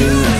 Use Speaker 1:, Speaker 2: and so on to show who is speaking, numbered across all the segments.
Speaker 1: do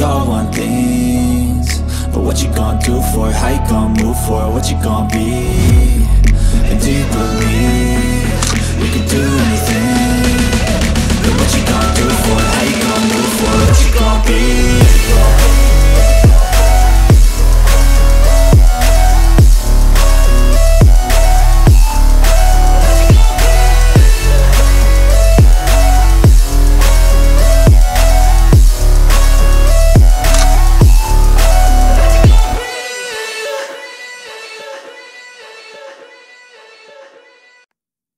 Speaker 1: We all want things But what you gonna do for it? How you gonna move for it? What you gonna be? And do you believe You can do anything? But what you gonna do for it? How you gonna move for it? What you gonna be?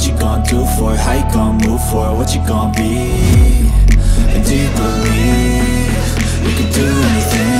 Speaker 1: what you gonna do for it? How you gonna move for it? What you gonna be? And do you believe You can do anything?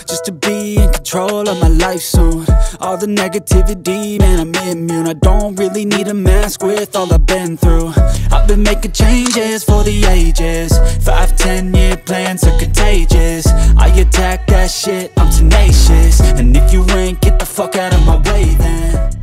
Speaker 1: Just to be in control of my life soon. All the negativity, man I'm immune. I don't really need a mask with all I've been through. I've been making changes for the ages. Five, ten year plans are contagious. I attack that shit, I'm tenacious. And if you ain't, get the fuck out of my way then